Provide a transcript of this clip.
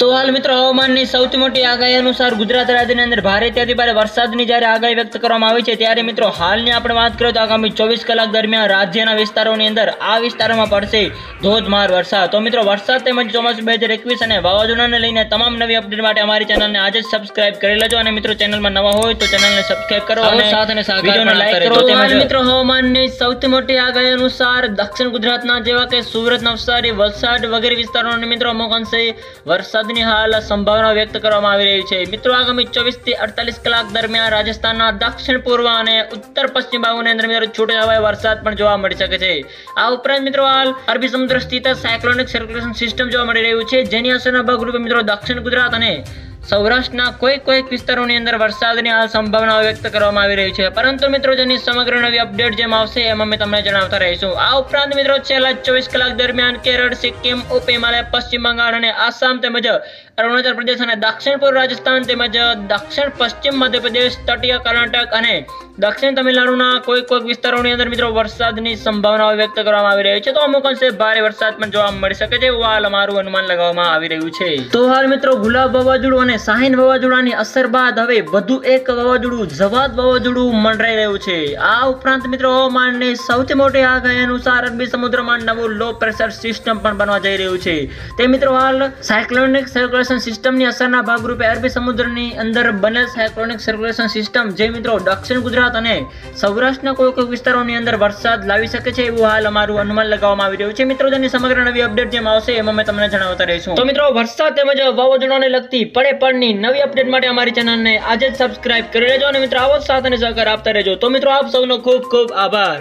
તો હાલ મિત્રો હવામાનની સૌથી મોટી આગાહી અનુસાર ગુજરાત રાજ્યની અંદર ભારેથી અતિ ભારે વરસાદની જ્યારે આગાહી વ્યક્ત કરવામાં આવી છે ત્યારે મિત્રો હાલની આપણે વાત કરીએ તો આગામી ચોવીસ કલાક દરમિયાન રાજ્યના વિસ્તારોની અંદર આ વિસ્તારોમાં પડશે ધોધમાર વરસાદ. તો મિત્રો વરસાદ તેમજ ચોમાસું બે હજાર એકવીસ અને વાવાઝોડાને લઈને તમામ નવી અપડેટ માટે અમારી ચેનલને આજે જ સબસ્ક્રાઇબ કરી લેજો અને મિત્રો ચેનલમાં નવા હોય તો ચેનલને સબસ્ક્રાઇબ કરો અને સાથ અને વિડીયોને પણ કરો. તેમજ તેમજ મિત્રો હવામાનની સૌથી મોટી આગાહી અનુસાર દક્ષિણ ગુજરાતના જેવા કે સુરત નવસારી વલસાડ વગેરે વિસ્તારોની મિત્રો અમુક અંશે વરસાદની હાલ સંભાવના વ્યક્ત કરવામાં આવી રહી છે. મિત્રો, આગામી ચોવીસથી અડતાલીસ કલાક દરમિયાન રાજસ્થાનના દક્ષિણ પૂર્વ અને ઉત્તર પશ્ચિમ ભાગોની અંદર મિત્રો છૂટાછવાયા વરસાદ પણ જોવા મળી શકે છે. આ ઉપરાંત મિત્રો, હાલ અરબી સમુદ્ર સ્થિત સાયક્લોનિક સર્ક્યુલેશન સિસ્ટમ જોવા મળી રહ્યું છે, જેની અસરના ભાગરૂપે મિત્રો દક્ષિણ ગુજરાત અને સૌરાષ્ટ્રના કોઈ કોઈક વિસ્તારોની અંદર વરસાદની હાલ સંભાવનાઓ વ્યક્ત કરવામાં આવી રહી છે. પરંતુ મિત્રો, જેની સમગ્ર નવી અપડેટ જેમ આવશે, એમાં અમે તમને જણાવતા રહીશું. આ ઉપરાંત મિત્રો, છેલ્લા ચોવીસ કલાક દરમિયાન કેરળ, સિક્કિમ, ઉપ હિમાલય, પશ્ચિમ બંગાળ અને આસામ તેમજ અરુણાચલ પ્રદેશ અને દક્ષિણ પૂર્વ રાજસ્થાન તેમજ દક્ષિણ પશ્ચિમ મધ્યપ્રદેશ, તટીય કર્ણાટક અને દક્ષિણ તમિલનાડુના કોઈ કોઈક વિસ્તારોની અંદર મિત્રો વરસાદની સંભાવનાઓ વ્યક્ત કરવામાં આવી રહી છે. તો અમુક અંશે ભારે વરસાદ પણ જોવા મળી શકે છે. એવું અમારું અનુમાન લગાવવામાં આવી રહ્યું છે. તો હાલ મિત્રો ગુલાબ વાવાઝોડું અને સાહિન વાવાઝોડાની અસર બાદ હવે વધુ એક વાવાઝોડું, જવાદ વાવાઝોડું મંડરાઈ રહ્યું છે. આ ઉપરાંત મિત્રો હવામાનની સૌથી મોટી આગાહી અનુસાર અરબી સમુદ્રમાં નવું લો પ્રેશર સિસ્ટમ પણ બનવા જઈ રહ્યું છે. તે મિત્રો હાલ સાયક્લોનિક સર્ક્યુલેશન સિસ્ટમની અસરના ભાગરૂપે અરબી સમુદ્રની અંદર બનેલ સાયક્લોનિક સર્ક્યુલેશન સિસ્ટમ, જે મિત્રો દક્ષિણ ગુજરાત અને સૌરાષ્ટ્રના કોઈ કોઈ વિસ્તારોની અંદર વરસાદ લાવી શકે છે એવું હાલ અમારું અનુમાન લગાવવામાં આવી રહ્યું છે. મિત્રો તેની સમગ્ર નવી અપડેટ જેમ આવશે એમાં અમે તમને જણાવતા રહીશું. તો મિત્રો, વરસાદ તેમજ વાવાઝોડાને લગતી પડે પડની નવી અપડેટ માટે અમારી ચેનલને આજે જ સબસ્ક્રાઇબ કરી લેજો અને મિત્રો આવો સાથ અને સહકાર આપતા રહેજો. તો મિત્રો, આપ સૌનો ખૂબ ખૂબ આભાર.